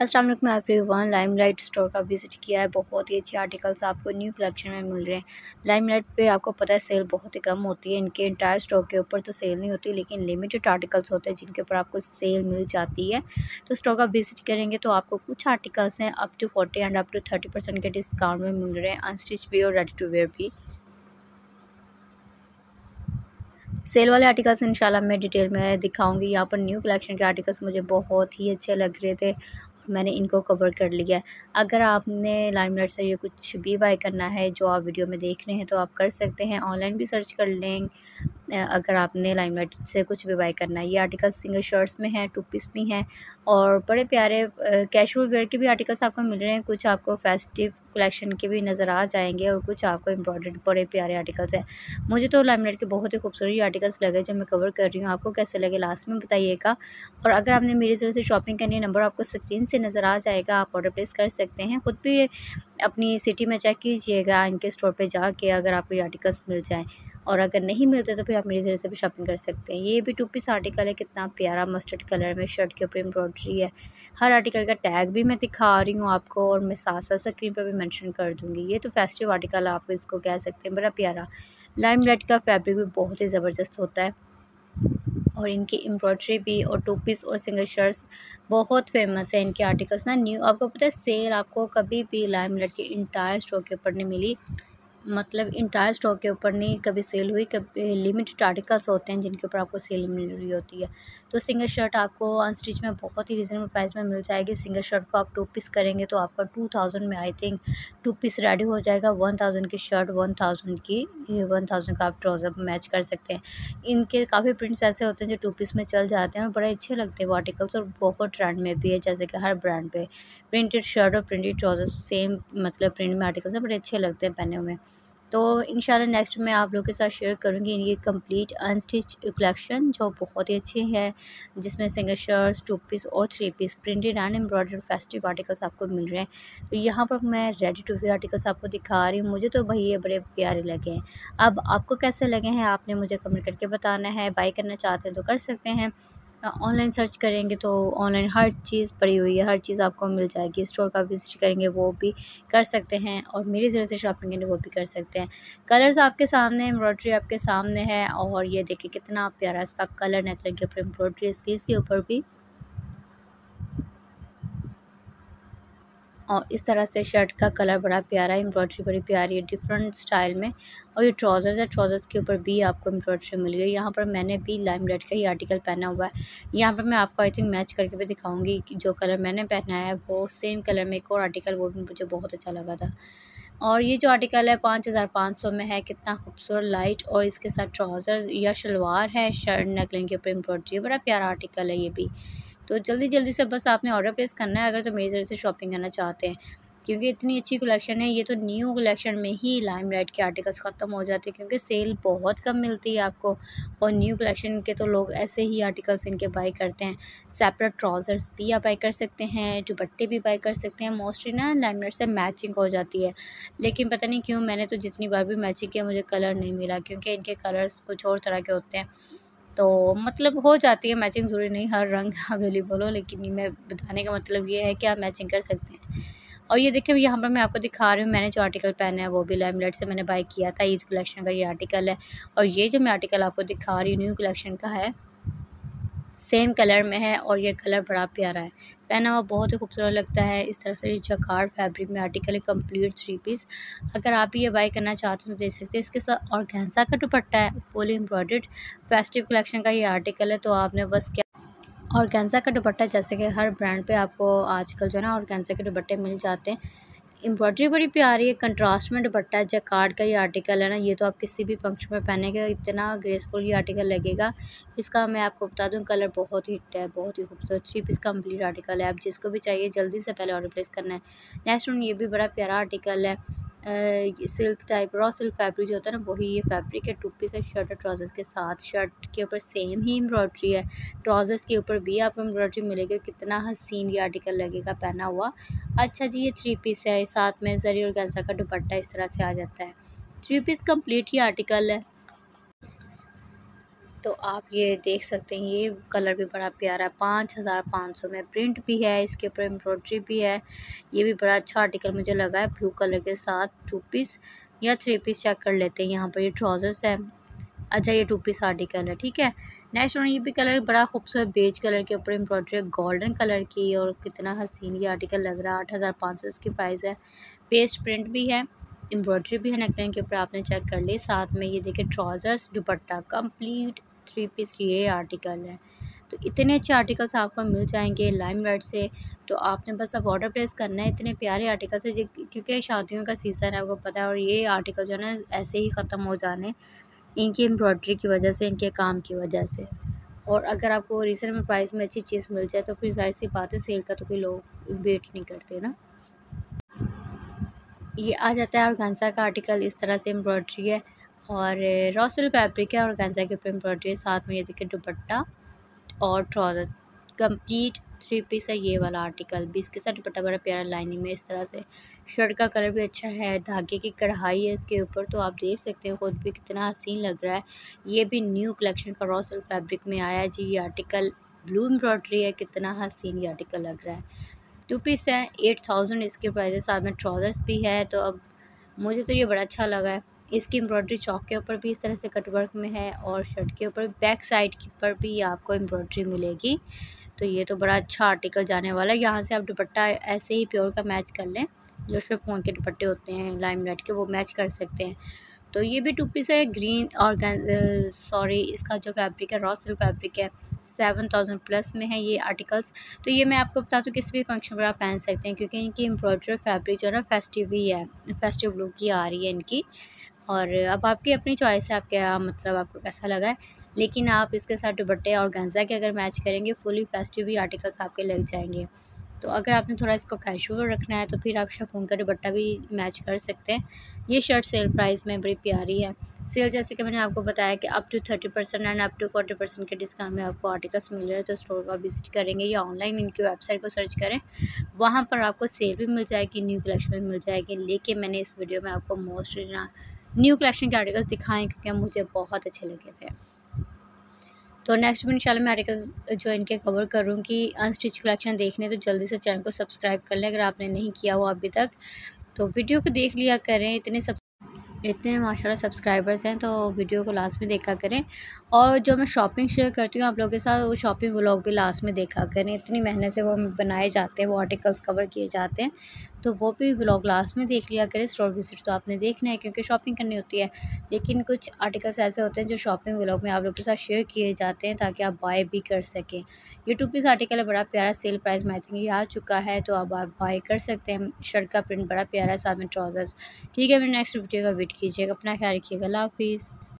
अस्सलाम वालेकुम Lime light store का विज़िट किया है। बहुत ही अच्छे आर्टिकल्स आपको न्यू कलेक्शन में मिल रहे हैं। लाइम लाइट पर आपको पता है सेल बहुत ही कम होती है। इनके इंटायर स्टॉक के ऊपर तो सेल नहीं होती, लेकिन लिमिटेड आर्टिकल्स होते हैं जिनके ऊपर आपको सेल मिल जाती है। तो स्टोर का विज़िट करेंगे तो आपको कुछ आर्टिकल्स हैं up to forty and up to thirty percent के डिस्काउंट में मिल रहे हैं। अनस्टिच भी और रेडी टू वेयर भी। सेल वाले आर्टिकल्स इंशाल्लाह मैं डिटेल में दिखाऊँगी। यहाँ पर न्यू कलेक्शन के आर्टिकल्स मुझे बहुत ही अच्छे लग रहे थे। मैंने इनको कवर कर लिया अगर आपने लाइम लाइट से ये कुछ भी बाय करना है, जो आप वीडियो में देख रहे हैं तो आप कर सकते हैं। ऑनलाइन भी सर्च कर लें। अगर आपने लाइमलाइट से कुछ भी बाय करना है। ये आर्टिकल्स सिंगल शर्ट्स में हैं टू पीस भी हैं। और बड़े प्यारे कैशुअल वेयर के भी आर्टिकल्स आपको मिल रहे हैं। कुछ आपको फेस्टिव कलेक्शन के भी नज़र आ जाएँगे और कुछ आपको एम्ब्रॉयड बड़े प्यारे आर्टिकल्स हैं। मुझे तो लैमिनेट के बहुत ही खूबसूरत आर्टिकल्स लगे जो मैं कवर कर रही हूँ। आपको कैसे लगे लास्ट में बताइएगा। और अगर आपने मेरी तरह से शॉपिंग करनी है नंबर आपको स्क्रीन से नज़र आ जाएगा, आप ऑर्डर प्लेस कर सकते हैं। ख़ुद भी अपनी सिटी में चेक कीजिएगा, इनके स्टोर पर जाके अगर आपको ये आर्टिकल्स मिल जाएँ। और अगर नहीं मिलते तो फिर आप मेरे ज़रिए से भी शॉपिंग कर सकते हैं। ये भी टू पीस आर्टिकल है कितना प्यारा मस्टर्ड कलर में शर्ट के ऊपर एम्ब्रॉयड्री है। हर आर्टिकल का टैग भी मैं दिखा रही हूँ आपको और मैं साथ साथ स्क्रीन पर भी मैंशन कर दूँगी। ये तो फेस्टिव आर्टिकल आप इसको कह सकते हैं। बड़ा प्यारा। लाइम लाइट का फैब्रिक भी बहुत ही ज़बरदस्त होता है। और इनकी एम्ब्रॉयड्री भी और टू पीस और सिंगल शर्ट्स बहुत फ़ेमस है इनके आर्टिकल्स ना न्यू आपको पता है सेल आपको कभी भी लाइम लाइट की इंटायर स्टोर के ऊपर नहीं मिली। मतलब इंटायर स्टॉक के ऊपर नहीं, कभी सेल हुई, कभी लिमिटेड आर्टिकल्स होते हैं जिनके ऊपर आपको सेल मिल रही होती है। तो सिंगल शर्ट आपको अनस्टिच में बहुत ही रिजनेबल प्राइस में मिल जाएगी। सिंगल शर्ट को आप टू पीस करेंगे तो आपका टू थाउज़ेंड में I think two piece ready हो जाएगा। वन थाउज़ेंड की शर्ट वन थाउज़ेंड की वन थाउज़ेंड का आप ट्राउज़र मैच कर सकते हैं। इनके काफ़ी प्रिंट्स ऐसे होते हैं जो टू पीस में चल जाते हैं और बड़े अच्छे लगते हैं वो आर्टिकल्स और बहुत ट्रेंड में भी है, जैसे कि हर ब्रांड पर प्रिंटेड शर्ट और प्रिंटेड ट्राउज़र सेम मतलब प्रिंट में आर्टिकल्स हैं, बड़े अच्छे लगते हैं पहने हुए तो इन नेक्स्ट मैं आप लोगों के साथ शेयर करूँगी ये कंप्लीट अनस्टिच कलेक्शन जो बहुत ही अच्छी है, जिसमें सिंगल शर्ट्स टू पीस और three piece printed and embroidered festive articles आपको मिल रहे हैं। तो यहाँ पर मैं रेडी टू वेयर आर्टिकल्स आपको दिखा रही हूँ। मुझे तो भाई ये बड़े प्यारे लगे हैं। अब आपको कैसे लगे हैं? आपने मुझे कमेंट करके बताना है। बाई करना चाहते हैं तो कर सकते हैं। ऑनलाइन सर्च करेंगे तो ऑनलाइन हर चीज़ पड़ी हुई है, हर चीज़ आपको मिल जाएगी। स्टोर का विज़िट करेंगे वो भी कर सकते हैं और मेरी ज़रिए से शॉपिंग करेंगे वो भी कर सकते हैं। कलर्स आपके सामने, एम्ब्रॉयड्री आपके सामने है और ये देखिए कितना प्यारा इसका कलर नेकलाइन के ऊपर, एम्ब्रॉयड्री स्लीव्स के ऊपर भी और इस तरह से शर्ट का कलर बड़ा प्यारा है, एम्ब्रॉयडरी बड़ी प्यारी है डिफरेंट स्टाइल में। और ये ट्राउज़र्स है ट्राउज़र्स के ऊपर भी आपको एम्ब्रॉयडरी मिल गई। यहाँ पर मैंने भी लाइम रेड का ही आर्टिकल पहना हुआ है। यहाँ पर मैं आपको आई थिंक मैच करके भी दिखाऊँगी कि जो कलर मैंने पहना है, वो सेम कलर में एक और आर्टिकल वो भी मुझे बहुत अच्छा लगा था। और ये जो आर्टिकल है, पाँच हज़ार पाँच सौ में है, कितना खूबसूरत लाइट और इसके साथ ट्राउज़र या शलवार है शर्ट नेकलिन के ऊपर एम्ब्रॉयडरी बड़ा प्यारा आर्टिकल है ये भी। तो जल्दी जल्दी से बस आपने ऑर्डर प्लेस करना है, अगर तो मेरी ज़रिए से शॉपिंग करना चाहते हैं। क्योंकि इतनी अच्छी कलेक्शन है, ये तो न्यू कलेक्शन में ही लाइम लाइट के आर्टिकल्स ख़त्म हो जाते हैं, क्योंकि सेल बहुत कम मिलती है आपको। और न्यू कलेक्शन के तो लोग ऐसे ही आर्टिकल्स इनके बाई करते हैं। सेपरेट ट्राउज़र्स भी आप बाई कर सकते हैं, दुपट्टे भी बाई कर सकते हैं। मोस्टली ना लाइम लाइट से मैचिंग हो जाती है। लेकिन पता नहीं क्यों, मैंने तो जितनी बार भी मैचिंग किया, मुझे कलर नहीं मिला, क्योंकि इनके कलर्स कुछ और तरह के होते हैं। तो मतलब हो जाती है मैचिंग ज़रूरी नहीं हर रंग अवेलेबल हो, लेकिन मैं बताने का मतलब ये है कि आप मैचिंग कर सकते हैं। और ये देखिए, यहाँ पर मैं आपको दिखा रही हूँ, मैंने जो आर्टिकल पहना है, वो भी लेमलेट से मैंने बाई किया था ईद कलेक्शन का ये आर्टिकल है। और ये जो मैं आर्टिकल आपको दिखा रही हूँ न्यू कलेक्शन का है सेम कलर में है और ये कलर बड़ा प्यारा है। पहना हुआ बहुत ही खूबसूरत लगता है। इस तरह से जकार्ड फैब्रिक में आर्टिकल है कंप्लीट थ्री पीस अगर आप ये बाई करना चाहते हैं तो देख सकते हैं, इसके साथ और घैंसा का दुपट्टा है फुल एम्ब्रॉयड फेस्टिव कलेक्शन का ये आर्टिकल है तो आपने बस क्या और कैंसा का दुपट्टा, जैसे कि हर ब्रांड पे आपको आजकल जो है ना और कैंसा के दुपट्टे मिल जाते हैं। एम्ब्रॉयडरी बड़ी प्यारी है कंट्रास्ट में दुपट्टा है कार्ड का ये आर्टिकल है ना, ये तो आप किसी भी फ़ंक्शन में पहनेंगे, इतना ग्रेसफुल ये आर्टिकल लगेगा। इसका मैं आपको बता दूँ कलर बहुत ही हिट है, बहुत ही खूबसूरत थ्री पीस कंप्लीट आर्टिकल है। आप जिसको भी चाहिए, जल्दी से पहले ऑर्डर प्लेस करना है। नेक्स्ट वन ये भी बड़ा प्यारा आर्टिकल है। Silk type raw silk fabric जो होता है ना, वही ये फैब्रिक है टू पीस है शर्ट और ट्राउजर्स के साथ शर्ट के ऊपर सेम ही एम्ब्रॉयड्री है। ट्राउजर्स के ऊपर भी आपको एम्ब्रॉयड्री मिलेगी, कितना हसीन ये आर्टिकल लगेगा पहना हुआ। अच्छा जी, ये थ्री पीस है, साथ में जरी और गंजा का दुपट्टा इस तरह से आ जाता है। थ्री पीस कंप्लीट ही आर्टिकल है। तो आप ये देख सकते हैं, ये कलर भी बड़ा प्यारा है। पाँच हज़ार पाँच सौ में प्रिंट भी है, इसके ऊपर एम्ब्रॉयड्री भी है। ये भी बड़ा अच्छा आर्टिकल मुझे लगा है, ब्लू कलर के साथ, टू पीस या थ्री पीस चेक कर लेते हैं। यहाँ पर ये ट्राउज़र्स है। अच्छा ये टू पीस आर्टिकल है, ठीक है? नेक्स्ट वन ये भी कलर बड़ा खूबसूरत बेज कलर के ऊपर एम्ब्रॉयड्री गोल्डन कलर की और कितना हसीन ये आर्टिकल लग रहा है। आठ हज़ार पाँच सौ इसकी प्राइस है। पेस्ट प्रिंट भी है, एम्ब्रॉयड्री भी है, नेकलाइन के ऊपर आपने चेक कर ली साथ में ये देखिए trousers, dupatta complete three piece ये आर्टिकल है। तो इतने अच्छे आर्टिकल्स आपको मिल जाएँगे लाइम लाइट से। तो आपने बस अब ऑर्डर प्लेस करना है इतने प्यारे आर्टिकल्स है क्योंकि शादियों का सीज़न है, आपको पता है, और ये आर्टिकल जो है ना, ऐसे ही ख़त्म हो जाने इनकी एम्ब्रॉयड्री की वजह से, इनके काम की वजह से। और अगर आपको रीजनेबल प्राइस में अच्छी चीज़ मिल जाए तो फिर ज़ाहिर सी बात है सेल का तो कोई लोग वेट नहीं करते ना। ये आ जाता है, और का आर्टिकल इस तरह से एम्ब्रॉयड्री है। और रॉसल फैब्रिक है और गंजा के ऊपर एम्ब्रॉयडरी साथ में ये देखिए दुपट्टा और ट्राउज़र। कंप्लीट थ्री पीस है ये वाला आर्टिकल भी इसके साथ दुपट्टा बड़ा प्यारा लाइनिंग में इस तरह से। शर्ट का कलर भी अच्छा है, धागे की कढ़ाई है इसके ऊपर तो आप देख सकते हो खुद भी कितना हसीन लग रहा है। ये भी न्यू कलेक्शन का रॉसल फैब्रिक में आया है जी, ये आर्टिकल ब्लू एम्ब्रॉयडरी है, कितना हसीन ये आर्टिकल लग रहा है। टू पीस है एट थाउज़ेंड इसके प्राइस साथ में ट्राउज़र्स भी है तो अब मुझे तो ये बड़ा अच्छा लगा है। इसकी एम्ब्रॉयडरी चौक के ऊपर भी इस तरह से कटवर्क में है और शर्ट के ऊपर, बैक साइड के ऊपर भी आपको एम्ब्रॉयडरी मिलेगी। तो ये तो बड़ा अच्छा आर्टिकल जाने वाला है। यहाँ से आप दुपट्टा ऐसे ही प्योर का मैच कर लें, जो उसमें फ़ोन के दुपट्टे होते हैं लाइम लाइट के, वो मैच कर सकते हैं। तो ये भी टू पीस है, ग्रीन और सॉरी, इसका जो फैब्रिक है, रॉ सिल्क फैब्रिक है, सेवन थाउज़ेंड प्लस में है ये आर्टिकल्स। तो ये मैं आपको बता दूँ किसी भी फ़ंक्शन पर आप पहन सकते हैं, क्योंकि इनकी एम्ब्रॉयडरी फैब्रिक जो है ना, फेस्टिव ही है, फेस्टिव लुक की आ रही है इनकी। और अब आपकी अपनी चॉइस है, आपके मतलब आपको कैसा लगा है? लेकिन आप इसके साथ दुपट्टे और गंजा के अगर मैच करेंगे फुली फेस्टिव आर्टिकल्स आपके लग जाएँगे। तो अगर आपने थोड़ा इसको कैशुअल रखना है तो फिर आप शफून का दुपट्टा भी मैच कर सकते हैं। ये शर्ट सेल प्राइस में बड़ी प्यारी है। सेल जैसे कि मैंने आपको बताया कि up to thirty percent and up to forty percent के डिस्काउंट में आपको आर्टिकल्स मिल रहे हैं तो स्टोर का विज़िट करेंगे या ऑनलाइन इनकी वेबसाइट को सर्च करें। वहाँ पर आपको सेल भी मिल जाएगी न्यू कलेक्शन भी मिल जाएगी। लेकिन मैंने इस वीडियो में आपको मोस्टली ना न्यू कलेक्शन के आर्टिकल्स दिखाएँ, क्योंकि मुझे बहुत अच्छे लगे थे। तो नेक्स्ट भी इंशाल्लाह मैं आर्टिकल जो इनके कवर करूँगी अनस्टिच कलेक्शन देखने तो जल्दी से चैनल को सब्सक्राइब कर लें। अगर आपने नहीं किया हो अभी तक तो वीडियो को देख लिया करें। इतने सब इतने माशाल्लाह सब्सक्राइबर्स हैं तो वीडियो को लास्ट में देखा करें। और जो मैं शॉपिंग शेयर करती हूँ आप लोगों के साथ, वो शॉपिंग व्लॉग भी लास्ट में देखा करें। इतनी मेहनत से वो बनाए जाते हैं, वो आर्टिकल्स कवर किए जाते हैं। तो वो भी ब्लॉग लास्ट में देख लिया करें स्टोर विज़िट तो आपने देखना है क्योंकि शॉपिंग करनी होती है। लेकिन कुछ आर्टिकल्स ऐसे होते हैं जो शॉपिंग व्लॉग में आप लोगों के साथ शेयर किए जाते हैं ताकि आप बाय भी कर सकें। यूट्यूब पीस आर्टिकल है बड़ा प्यारा सेल प्राइस मैचिंग ये आ चुका है तो अब आप बाय कर सकते हैं। शर्ट का प्रिंट बड़ा प्यारा है साथ में ट्राउज़र्स ठीक है, मेरे नेक्स्ट वीडियो का वेट कीजिएगा। अपना ख्याल रखिएगा। हाफिज़।